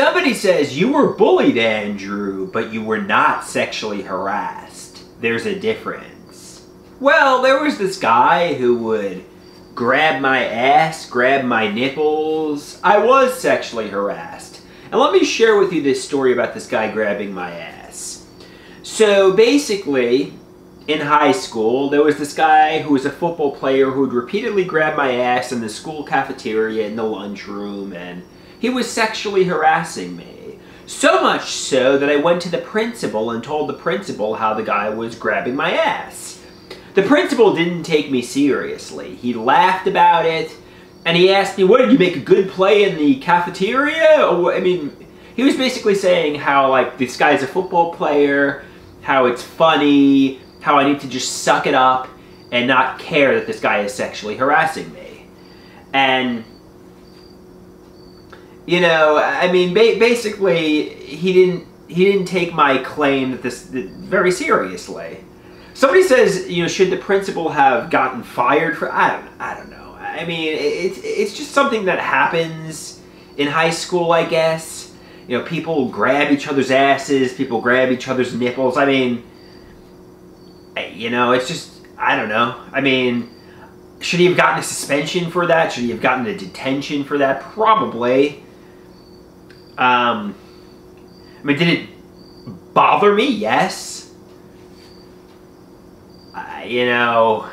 somebody says you were bullied, Andrew, but you were not sexually harassed. There's a difference. Well, there was this guy who would grab my ass, grab my nipples. I was sexually harassed. And let me share with you this story about this guy grabbing my ass. So basically, in high school, there was this guy who was a football player who would repeatedly grab my ass in the school cafeteria, in the lunchroom, and he was sexually harassing me. So much so that I went to the principal and told the principal how the guy was grabbing my ass. The principal didn't take me seriously. He laughed about it, and he asked me, what, did you make a good play in the cafeteria? I mean, he was basically saying how, like, this guy's a football player, how it's funny, how I need to just suck it up and not care that this guy is sexually harassing me. And you know, I mean, ba basically, he didn't he didn't take my claim that this that very seriously. Somebody says, you know, should the principal have gotten fired for? I don't, I don't know. I mean, it's it's just something that happens in high school, I guess. You know, people grab each other's asses, people grab each other's nipples. I mean, you know, it's just I don't know. I mean, should he have gotten a suspension for that? Should he have gotten a detention for that? Probably. Um, I mean, did it bother me? Yes. Uh, you know,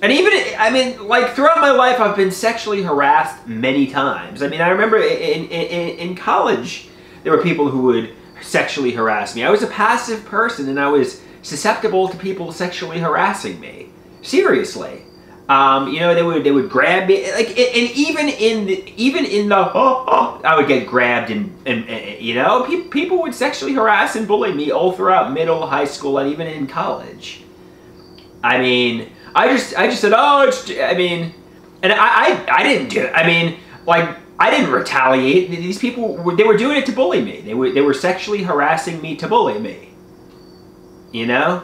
and even, I mean, like throughout my life, I've been sexually harassed many times. I mean, I remember in, in, in college, there were people who would sexually harass me. I was a passive person and I was susceptible to people sexually harassing me. Seriously. Um, you know, they would they would grab me, like, and even in the even in the oh, oh, I would get grabbed, and, and, and you know, pe people would sexually harass and bully me all throughout middle, high school, and even in college. I mean, I just I just said, oh, I mean, and I I, I didn't do it. I mean, like I didn't retaliate. These people they were doing it to bully me. They were they were sexually harassing me to bully me. You know.